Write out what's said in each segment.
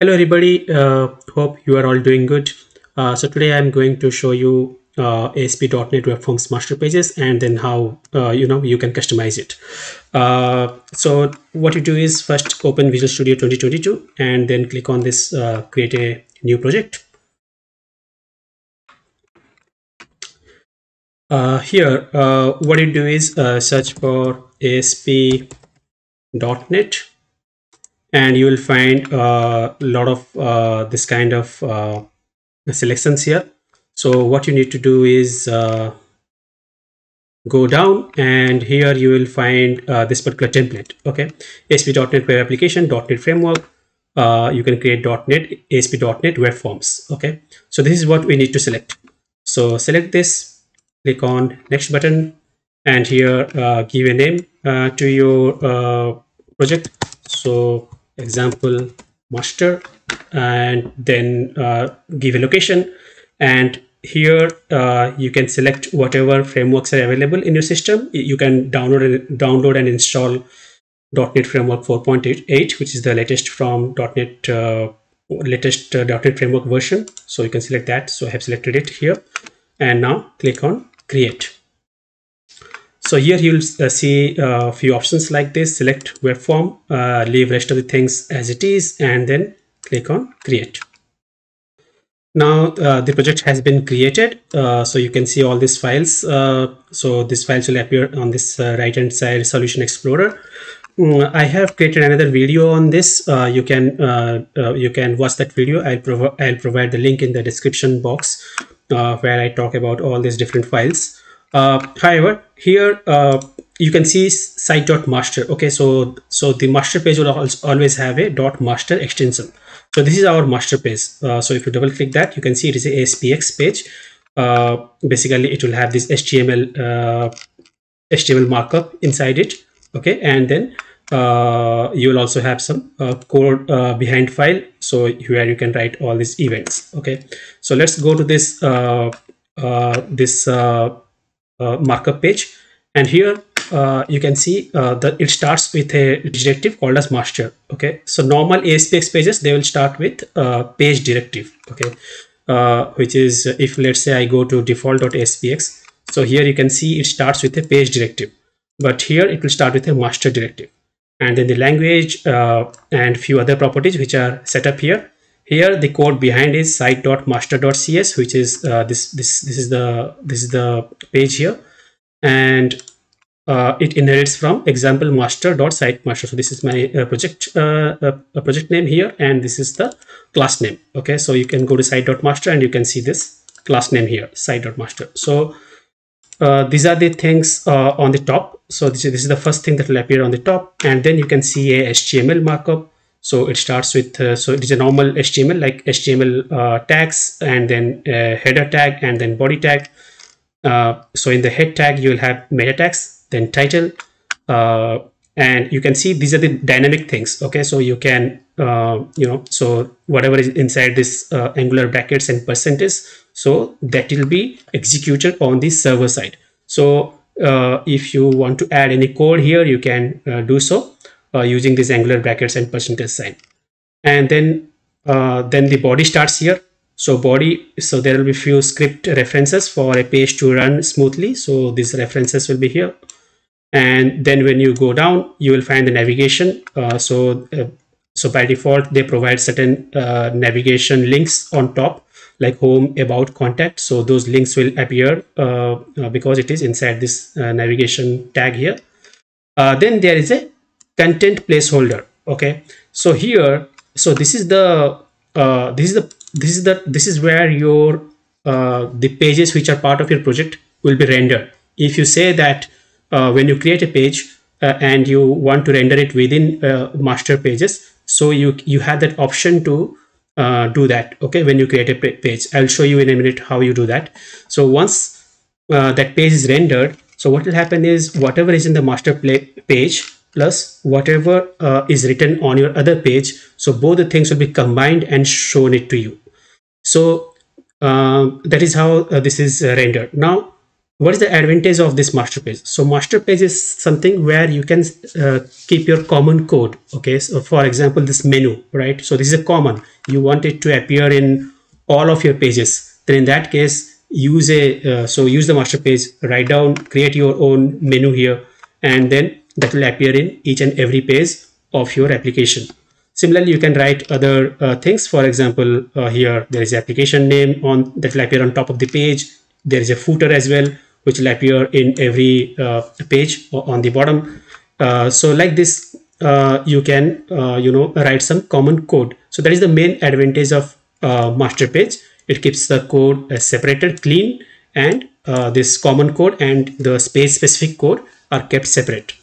Hello everybody, uh, hope you are all doing good. Uh, so today I'm going to show you uh, ASP.NET Web Forms master pages and then how uh, you know you can customize it. Uh, so what you do is first open Visual Studio 2022 and then click on this uh, create a new project. Here what you do is search for ASP.NET and you will find a uh, lot of uh, this kind of uh, selections here. So what you need to do is uh, go down and here you will find uh, this particular template okay? ASP.NET Web Application .NET Framework. Uh, you can create .NET ASP.NET Web Forms okay? So this is what we need to select. So select this click on next button and here give a name to your project. So example master and then uh, give a location. And here uh, you can select whatever frameworks are available in your system. You can download and download and install .NET Framework 4.8 which is the latest from .NET uh, latest uh, .NET Framework version. So you can select that. So I have selected it here. And now click on create so here you'll uh, see a few options like this, select web form, uh, leave rest of the things as it is, and then click on create. Now uh, the project has been created. Uh, so you can see all these files. Uh, so these files will appear on this uh, right hand side Solution Explorer. Mm, I have created another video on this. you can you can watch that video. I'll, prov I'll provide the link in the description box where I talk about all these different files. Uh, however, here uh, you can see site.master. Okay, so so the master page will always have a dot master extension. So this is our master page. Uh, so if you double click that, you can see it is ASPX page. Uh, basically, it will have this HTML uh, HTML markup inside it. Okay, and then uh, you will also have some uh, code uh, behind file so here you can write all these events okay so let's go to this uh, uh, this uh, uh, markup page. And here uh, you can see uh, that it starts with a directive called as master okay? So normal aspx pages they will start with page directive okay? Which is if let's say i go to default.aspx so here you can see it starts with a page directive. But here it will start with a master directive. And then the language uh, and few other properties which are set up here here the code behind is site.master.cs which is uh, this this this is the this is the page here. And uh, it inherits from example master master. So this is my uh, project uh, uh project name here and this is the class name. Okay so you can go to site.master and you can see this class name here site.master. so uh, these are the things uh, on the top. So this is, this is the first thing that will appear on the top. And then you can see a html markup so it starts with uh, so it is a normal html like html uh, tags and then header tag and then body tag. Uh, so in the head tag you will have meta tags then title uh, and you can see these are the dynamic things. Okay so you can uh, you know so whatever is inside this angular brackets and percentage so that will be executed on the server side. So if you want to add any code here you can do so uh, using these angular brackets and percentage sign. And then uh, then the body starts here. So body so there will be few script references for a page to run smoothly. So these references will be here. And then when you go down you will find the navigation. Uh, so uh, so by default they provide certain uh, navigation links on top like home about contact. So those links will appear uh, because it is inside this navigation tag here. Then there is a content placeholder okay? So here so this is the uh, this is the this is the this is where your uh, the pages which are part of your project will be rendered. If you say that uh, when you create a page uh, and you want to render it within uh, master pages so you you have that option to uh, do that okay when you create a page. I'll show you in a minute how you do that. So once that page is rendered so what will happen is whatever is in the master page plus whatever uh, is written on your other page. So both the things will be combined and shown it to you. So uh, that is how uh, this is rendered. Now what is the advantage of this master page? So master page is something where you can uh, keep your common code. Okay so for example this menu right? So this is a common. You want it to appear in all of your pages. Then in that case use a uh, so use the master page write down create your own menu here and then that will appear in each and every page of your application. Similarly you can write other uh, things. For example uh, here there is application name on that will appear on top of the page. There is a footer as well which will appear in every uh, page on the bottom. Uh, so like this uh, you can uh, you know write some common code. So that is the main advantage of master page. It keeps the code separated clean and this common code and the space specific code are kept separate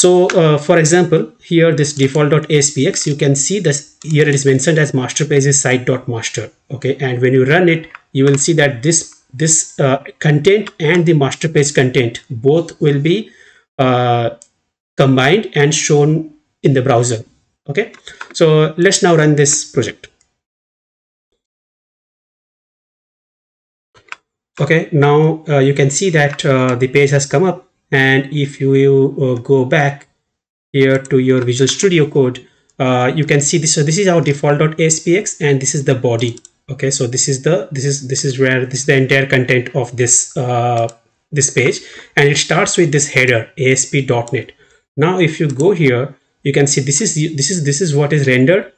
so for example here this default.aspx you can see this here it is mentioned as master page is site.master okay? And when you run it you will see that this this uh, content and the master page content both will be uh, combined and shown in the browser okay? So let's now run this project. Okay now uh, you can see that uh, the page has come up and if you uh, go back here to your visual studio code uh, you can see this. So this is our default.aspx and this is the body. Okay so this is the this is this is where this is the entire content of this uh, this page. And it starts with this header asp.net now if you go here you can see this is this is this is what is rendered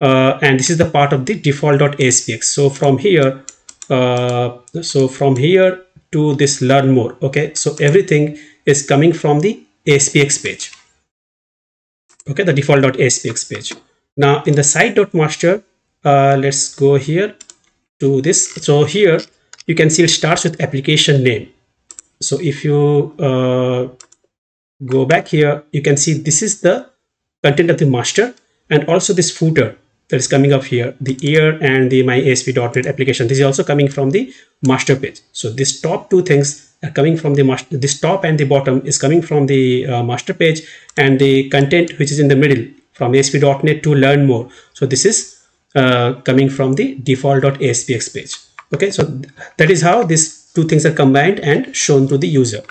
uh, and this is the part of the default.aspx so from here uh, so from here to this learn more. Okay so everything is coming from the aspx page. Okay the default.aspx page. Now in the site.master uh, let's go here to this. So here you can see it starts with application name. So if you uh, go back here you can see this is the content of the master and also this footer that is coming up here the year and the my ASP.NET application. This is also coming from the master page. So this top two things are coming from the master this top and the bottom is coming from the uh, master page and the content which is in the middle from ASP.NET to learn more. So this is uh, coming from the default.aspx page. Okay so th that is how these two things are combined and shown to the user.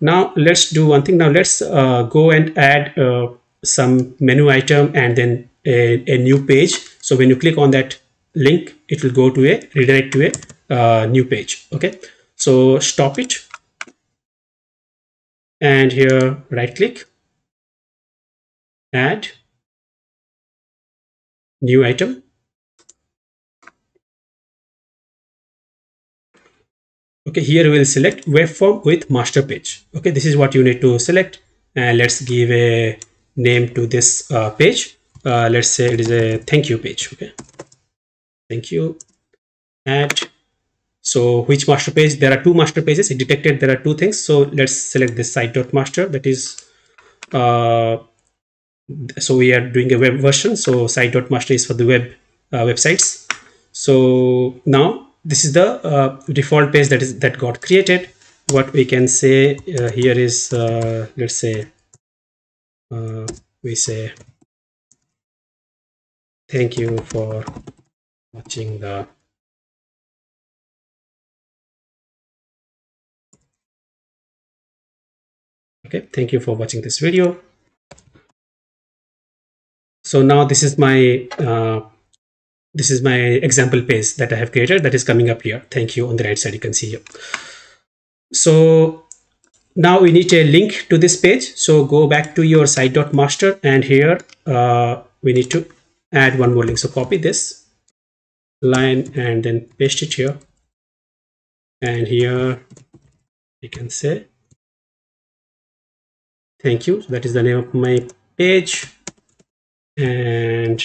Now let's do one thing. Now let's uh, go and add uh, some menu item and then a, a, new page. So when you click on that link it will go to a redirect to a uh, new page. Okay so stop it. And here right click add. New item. Okay here we'll select web form with master page. Okay this is what you need to select. And let's give a name to this uh, page. Uh, let's say it is a thank you page. Okay. Thank you. Add so which master page? There are two master pages it detected there are two things. So let's select this site.master that is uh, so we are doing a web version. So site.master is for the web uh, websites. So now this is the uh, default page that is that got created. What we can say uh, here is uh, let's say uh, we say thank you for watching the okay thank you for watching this video so now this is my uh, this is my example page that I have created that is coming up here. Thank you on the right side, you can see here. So now we need a link to this page. So go back to your site.master and here uh, we need to add one more link. So copy this line and then paste it here. And here you can say, thank you. That is the name of my page. And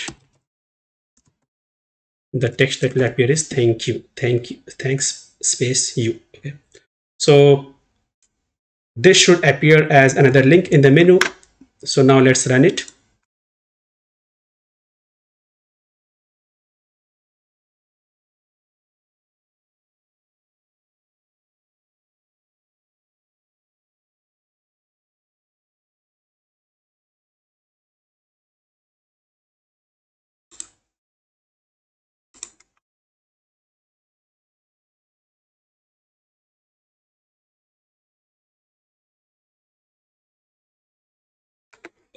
the text that will appear is thank you. Thank you. Thanks space you. Okay. So this should appear as another link in the menu. So now let's run it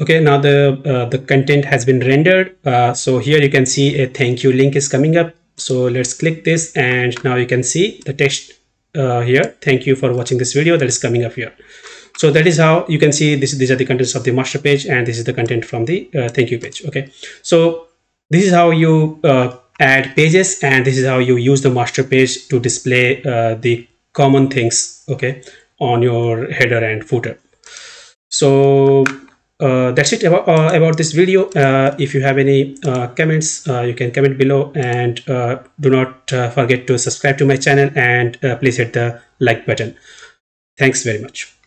okay now the uh, the content has been rendered. Uh, so here you can see a thank you link is coming up. So let's click this and now you can see the text uh, here. Thank you for watching this video that is coming up here. So that is how you can see this these are the contents of the master page and this is the content from the uh, thank you page. Okay so this is how you uh, add pages and this is how you use the master page to display uh, the common things okay on your header and footer. So uh, that's it about, uh, about this video. Uh, if you have any uh, comments uh, you can comment below and uh, do not forget to subscribe to my channel and please hit the like button. Thanks very much